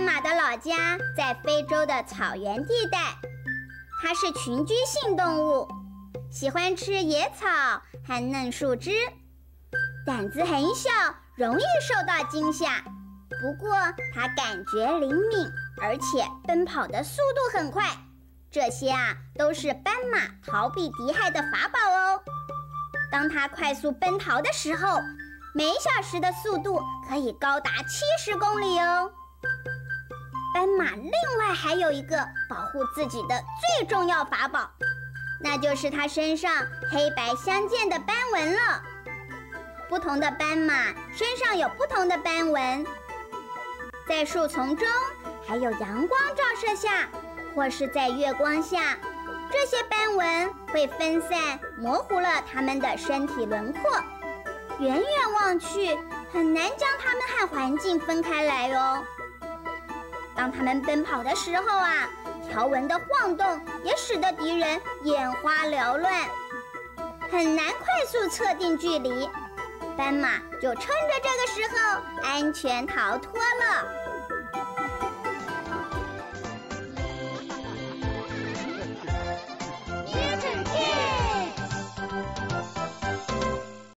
斑马的老家在非洲的草原地带，它是群居性动物，喜欢吃野草和嫩树枝，胆子很小，容易受到惊吓。不过它感觉灵敏，而且奔跑的速度很快。这些啊，都是斑马逃避敌害的法宝哦。当它快速奔逃的时候，每小时的速度可以高达七十公里哦。斑马另外还有一个保护自己的最重要法宝，那就是它身上黑白相间的斑纹了。不同的斑马身上有不同的斑纹，在树丛中，还有阳光照射下。或是在月光下，这些斑纹会分散，模糊了它们的身体轮廓。远远望去，很难将它们和环境分开来哦。当他们奔跑的时候啊，条纹的晃动也使得敌人眼花缭乱，很难快速测定距离。斑马就趁着这个时候安全逃脱了。